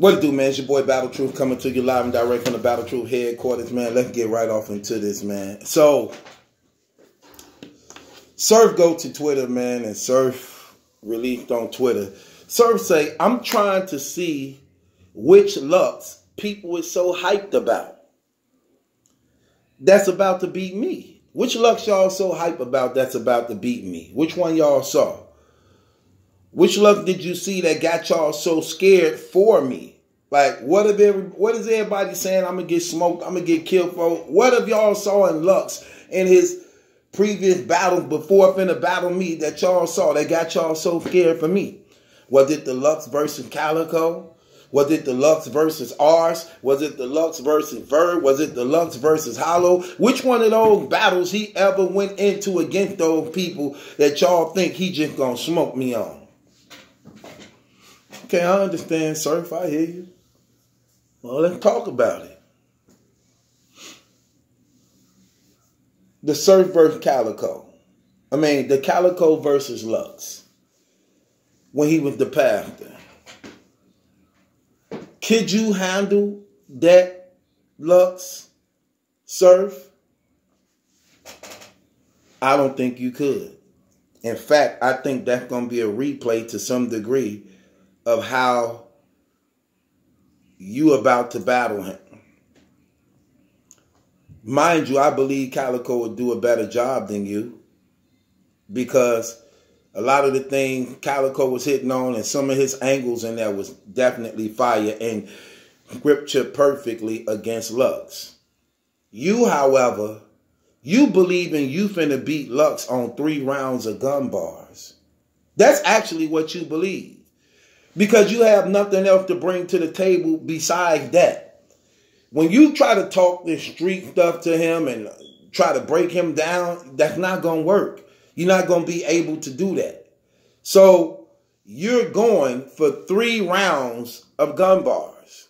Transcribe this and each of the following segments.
What it do, man? It's your boy Battle Truth coming to you live and direct from the Battle Truth headquarters, man. Let's get right off into this, man. So, Surf go to Twitter, man, and Surf released on Twitter. Surf say, I'm trying to see which Lux people is so hyped about. That's about to beat me. Which Lux y'all so hype about that's about to beat me? Which one y'all saw? Which luck did you see that got y'all so scared for me? Like, what if every, what is everybody saying? I'm gonna get smoked. I'm gonna get killed for. What if y'all saw in Lux in his previous battles before finna battle me that y'all saw that got y'all so scared for me? Was it the Lux versus Calicoe? Was it the Lux versus Ars? Was it the Lux versus Verb? Was it the Lux versus Hollow? Which one of those battles he ever went into against those people that y'all think he just gonna smoke me on? Okay, I understand, Surf. I hear you. Well, let's talk about it. The Surf versus Calicoe. I mean, the Calicoe versus Lux. When he was the pastor. Could you handle that Lux Surf? I don't think you could. In fact, I think that's going to be a replay to some degree of how you about to battle him. Mind you, I believe Calicoe would do a better job than you because a lot of the things Calicoe was hitting on and some of his angles in there was definitely fire and scripture perfectly against Lux. You, however, you believe in you finna beat Lux on three rounds of gun bars. That's actually what you believe because you have nothing else to bring to the table besides that. When you try to talk this street stuff to him and try to break him down, that's not going to work. You're not going to be able to do that. So you're going for three rounds of gun bars.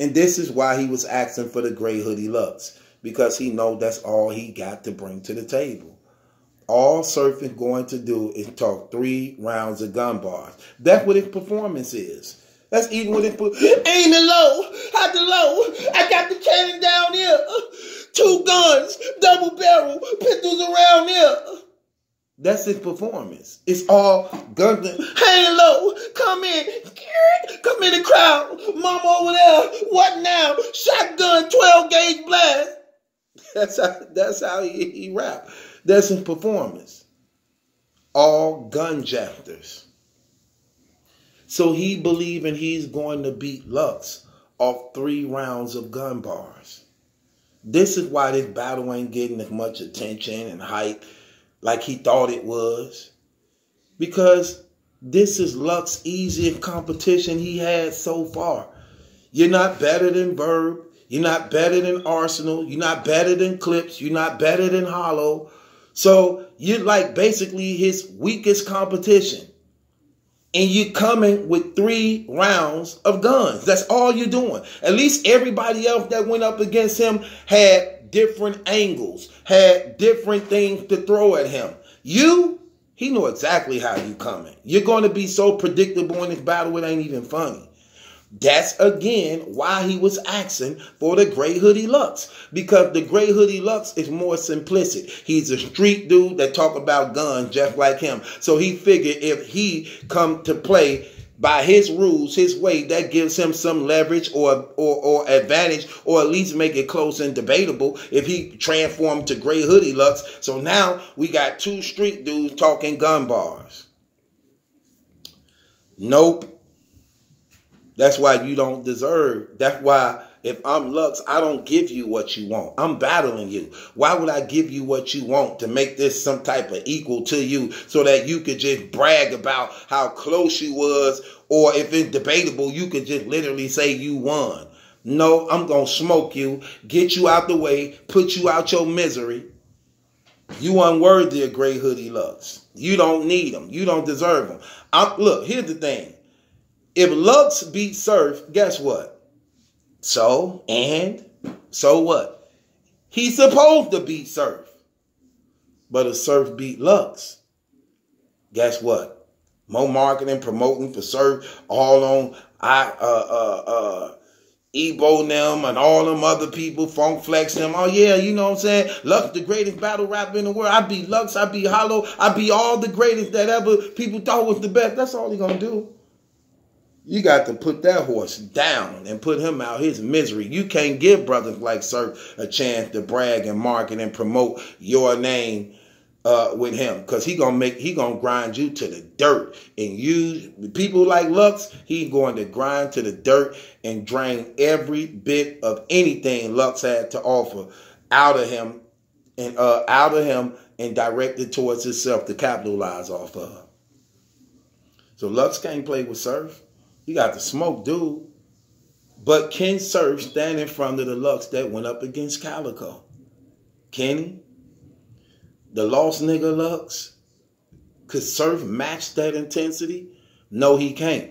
And this is why he was asking for the gray hoodie looks because he know that's all he got to bring to the table all surfing going to do is talk three rounds of gun bars. That's what his performance is. That's even what it put. Aiming low, at the low. I got the cannon down here. Two guns, double barrel, pistols around here. That's his performance. It's all gun. Hang low, come in, come in the crowd. Mama over there. What now? Shotgun, twelve gauge blast. That's how. That's how he, he rap. That's his performance. All gun jafters. So he believing he's going to beat Lux off three rounds of gun bars. This is why this battle ain't getting as much attention and hype like he thought it was. Because this is Lux's easiest competition he had so far. You're not better than Verb. You're not better than Arsonal. You're not better than Clips. You're not better than Hollow. So you're like basically his weakest competition. And you're coming with three rounds of guns. That's all you're doing. At least everybody else that went up against him had different angles, had different things to throw at him. You, he knew exactly how you coming. You're going to be so predictable in this battle, it ain't even funny. That's again why he was asking for the gray hoodie Lux. Because the gray hoodie Lux is more simplistic. He's a street dude that talk about guns just like him. So he figured if he come to play by his rules, his way, that gives him some leverage or, or or advantage, or at least make it close and debatable if he transformed to gray hoodie Lux. So now we got two street dudes talking gun bars. Nope. That's why you don't deserve. That's why if I'm Lux, I don't give you what you want. I'm battling you. Why would I give you what you want to make this some type of equal to you so that you could just brag about how close you was or if it's debatable, you could just literally say you won. No, I'm going to smoke you, get you out the way, put you out your misery. You unworthy of gray hoodie Lux. You don't need them. You don't deserve them. I'm, look, here's the thing. If Lux beat Surf, guess what? So, and so what? He's supposed to beat Surf. But if Surf beat Lux, guess what? More marketing, promoting for Surf, all on I uh uh uh Ebro them and all them other people, Funk Flex them. Oh yeah, you know what I'm saying? Lux the greatest battle rapper in the world. I be Lux, I be Hollow, I be all the greatest that ever people thought was the best. That's all he gonna do. You got to put that horse down and put him out his misery. You can't give brothers like Sir a chance to brag and market and promote your name uh, with him because he gonna make he gonna grind you to the dirt and you people like Lux he going to grind to the dirt and drain every bit of anything Lux had to offer out of him and uh, out of him and direct it towards himself to capitalize off of. So Lux can't play with Surf. He got the smoke, dude. But can Surf stand in front of the Lux that went up against Calicoe. Can? The lost nigga Lux? Could Surf match that intensity? No, he can't.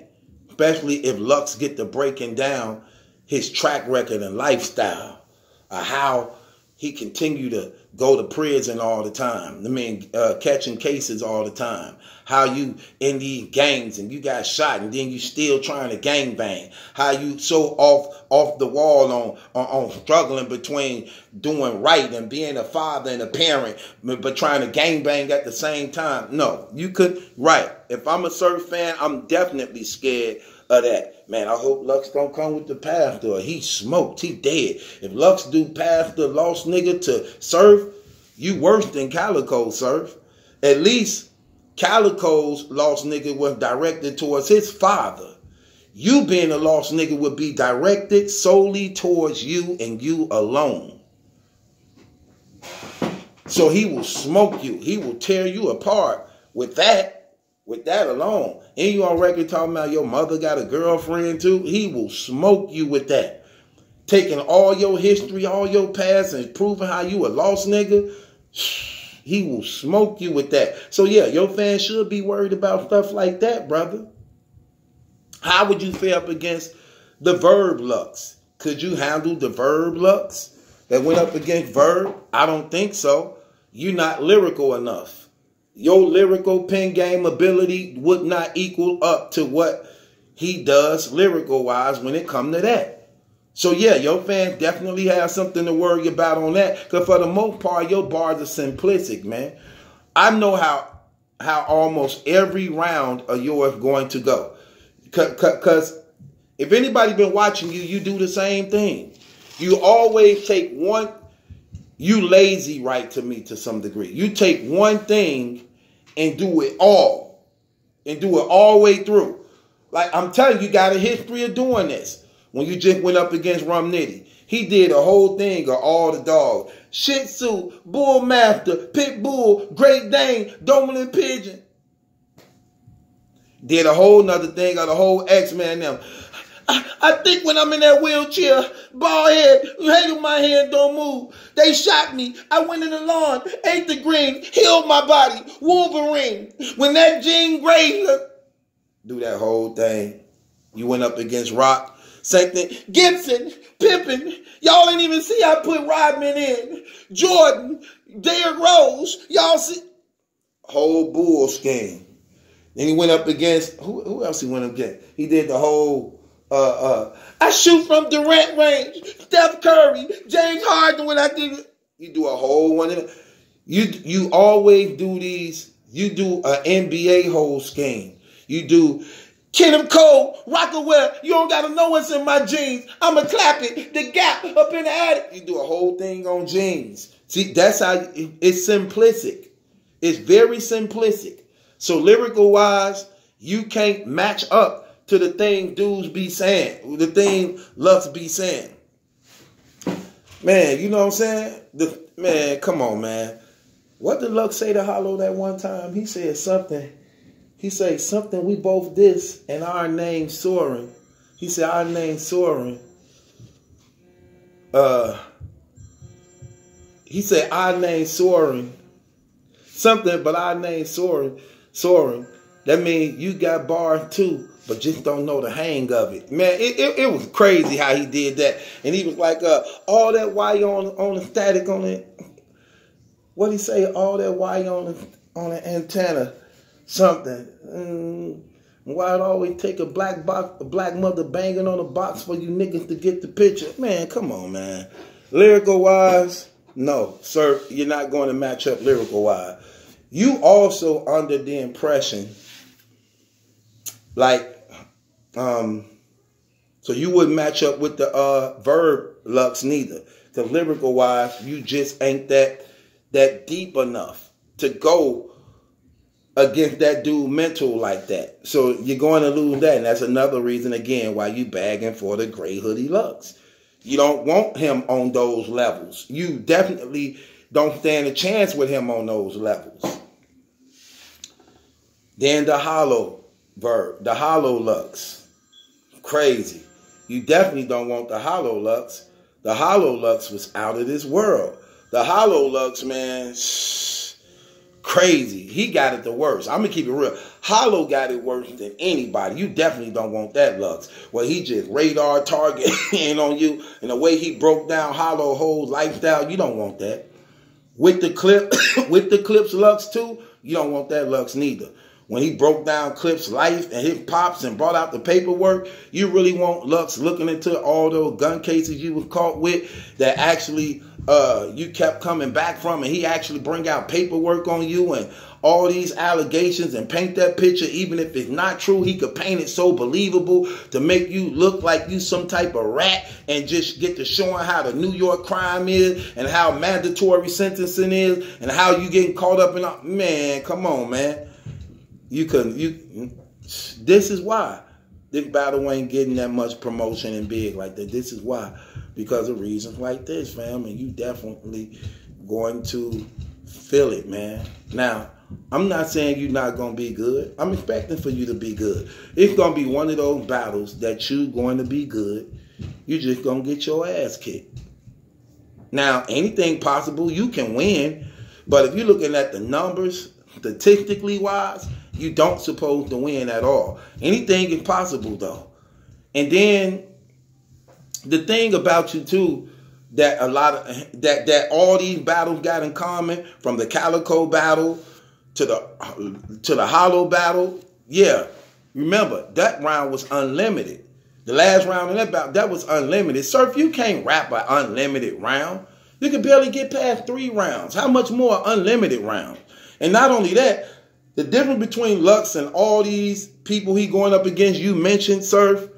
Especially if Lux get to breaking down his track record and lifestyle. Or how he continue to go to prison all the time. I mean, uh, catching cases all the time. How you in these gangs and you got shot and then you still trying to gang bang. How you so off off the wall on, on, on struggling between doing right and being a father and a parent, but trying to gang bang at the same time. No, you could right. If I'm a surf fan, I'm definitely scared of that. Man, I hope Lux don't come with the pastor. He smoked. He dead. If Lux do pastor lost nigga to surf, you worse than Calicoe surf. At least Calicoe's lost nigga was directed towards his father. You being a lost nigga would be directed solely towards you and you alone. So he will smoke you. He will tear you apart with that with that alone. And you on record talking about your mother got a girlfriend too. He will smoke you with that. Taking all your history, all your past, and proving how you a lost nigga. He will smoke you with that. So yeah, your fans should be worried about stuff like that, brother. How would you fare up against the Verb Lux? Could you handle the Verb Lux that went up against Verb? I don't think so. You're not lyrical enough your lyrical pen game ability would not equal up to what he does lyrical wise when it come to that. So yeah, your fans definitely have something to worry about on that. Cause for the most part, your bars are simplistic, man. I know how how almost every round of yours going to go. Cause if anybody been watching you, you do the same thing. You always take one you lazy right to me to some degree. You take one thing and do it all. And do it all the way through. Like I'm telling you, you got a history of doing this. When you just went up against Rum Nitty. He did a whole thing of all the dogs. Shih Tzu, Bull Master, Pit Bull, Great Dane, Doberman Pigeon. Did a whole nother thing of the whole X-Men them. I, think when I'm in that wheelchair, bald head, head my hand don't move. They shot me. I went in the lawn, ate the green, healed my body. Wolverine. When that Jean Grey do that whole thing. You went up against Rock. Same thing. Gibson, Pippin. Y'all ain't even see I put Rodman in. Jordan, Derrick Rose. Y'all see. Whole bull scheme. Then he went up against who, who else he went up against? He did the whole uh, uh, I shoot from Durant range. Steph Curry, James Harden. When I did, you do a whole one. Of you you always do these. You do an NBA whole scheme. You do Kenneth Cole, Rocawear. You don't gotta know what's in my jeans. I'ma clap it. The gap up in the attic. You do a whole thing on jeans. See, that's how it's simplistic. It's very simplistic. So lyrical wise, you can't match up to the thing dudes be saying, the thing Lux be saying. Man, you know what I'm saying? The man, come on, man. What did Lux say to Hollow that one time? He said something. He said something we both this and our name soaring. He said our name soaring. Uh he said our name soaring. Something but our name soaring soaring. That means you got bars too but just don't know the hang of it. Man, it, it, it, was crazy how he did that. And he was like, uh, all that wire on on the static on it. What he say? All that wire on the on the antenna. something. Mm, why it always take a black box, a black mother banging on a box for you niggas to get the picture? Man, come on, man. Lyrical wise, no, sir, you're not going to match up lyrical wise. You also under the impression, like, um, so you wouldn't match up with the uh verb lux neither. The lyrical wise, you just ain't that that deep enough to go against that dude mental like that. So you're going to lose that. And that's another reason again why you bagging for the gray hoodie lux. You don't want him on those levels. You definitely don't stand a chance with him on those levels. Then the hollow verb, the hollow lux. Crazy. You definitely don't want the hollow lux. The hollow lux was out of this world. The hollow lux, man, shh, crazy. He got it the worst. I'm gonna keep it real. Hollow got it worse than anybody. You definitely don't want that lux. Well, he just radar target in on you, and the way he broke down Hollow whole lifestyle, you don't want that. With the clip, with the clips lux too, you don't want that lux neither when he broke down Clip's life and his pops and brought out the paperwork, you really want Lux looking into all those gun cases you was caught with that actually uh, you kept coming back from, and he actually bring out paperwork on you and all these allegations and paint that picture, even if it's not true, he could paint it so believable to make you look like you some type of rat and just get to showing how the New York crime is and how mandatory sentencing is and how you getting caught up in man, come on, man. You couldn't. You. This is why this battle ain't getting that much promotion and big like that. This is why, because of reasons like this, fam. And you definitely going to feel it, man. Now, I'm not saying you're not gonna be good. I'm expecting for you to be good. It's gonna be one of those battles that you're going to be good. You're just gonna get your ass kicked. Now, anything possible, you can win. But if you're looking at the numbers, statistically wise, you don't supposed to win at all. Anything is possible though. And then the thing about you too that a lot of that that all these battles got in common from the Calicoe battle to the to the Hollow battle. Yeah, remember that round was unlimited. The last round in that battle that was unlimited. Sir, if you can't rap an unlimited round, you can barely get past three rounds. How much more unlimited round? And not only that, the difference between Lux and all these people he going up against, you mentioned, Surf,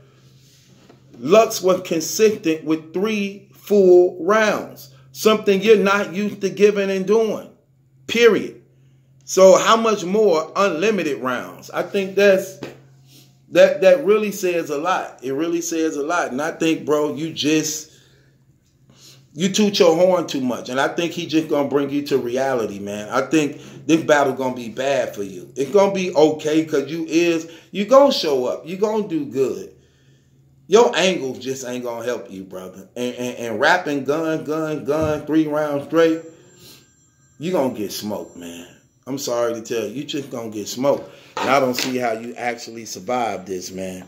Lux was consistent with three full rounds. Something you're not used to giving and doing. Period. So how much more unlimited rounds? I think that's that that really says a lot. It really says a lot. And I think, bro, you just you toot your horn too much. And I think he just gonna bring you to reality, man. I think this battle gonna be bad for you. It's gonna be okay because you is you gonna show up. You gonna do good. Your angles just ain't gonna help you, brother. And, and, and rapping gun, gun, gun, three rounds straight, you gonna get smoked, man. I'm sorry to tell you, you just gonna get smoked. And I don't see how you actually survive this, man.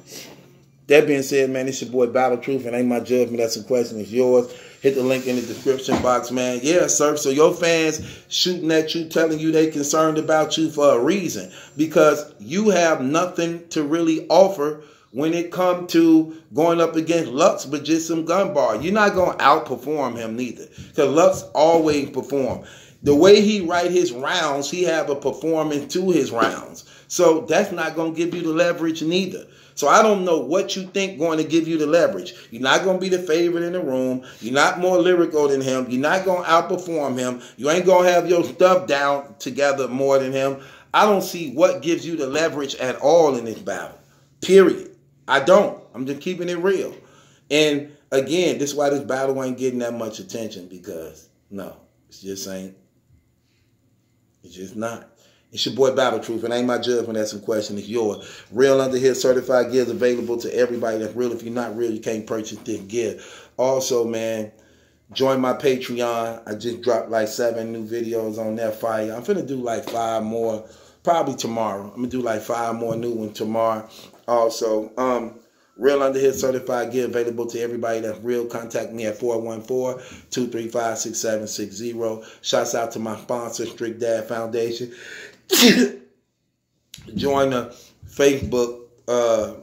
That being said, man, it's your boy Battle Truth, and ain't my judgment. That's a question. It's yours. Hit the link in the description box, man. Yeah, sir. So your fans shooting at you, telling you they concerned about you for a reason. Because you have nothing to really offer when it come to going up against Lux, but just some gun bar. You're not going to outperform him neither. Because Lux always perform. The way he write his rounds, he have a performance to his rounds. So that's not going to give you the leverage neither. So I don't know what you think going to give you the leverage. You're not going to be the favorite in the room. You're not more lyrical than him. You're not going to outperform him. You ain't going to have your stuff down together more than him. I don't see what gives you the leverage at all in this battle. Period. I don't. I'm just keeping it real. And again, this is why this battle ain't getting that much attention because no, it just ain't. It's just not. It's your boy Battle Truth, and ain't my judgment. That's some question. It's yours. Real under here certified gear is available to everybody that's real. If you're not real, you can't purchase this gear. Also, man, join my Patreon. I just dropped like seven new videos on that fire. I'm finna do like five more, probably tomorrow. I'm gonna do like five more new ones tomorrow. Also, um, Real Under Here Certified Gear available to everybody that's real. Contact me at 414-235-6760. Shouts out to my sponsor, Strict Dad Foundation. join the Facebook uh,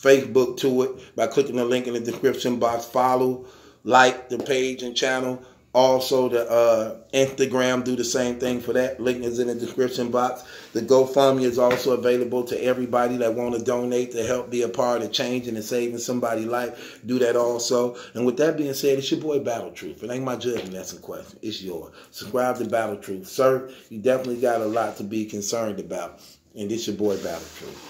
Facebook to it by clicking the link in the description box. Follow, like the page and channel. Also, the uh, Instagram do the same thing for that. Link is in the description box. The GoFundMe is also available to everybody that want to donate to help be a part of changing and saving somebody's life. Do that also. And with that being said, it's your boy Battle Truth. It ain't my judgment that's a question. It's yours. Subscribe to Battle Truth. Sir, you definitely got a lot to be concerned about. And it's your boy Battle Truth.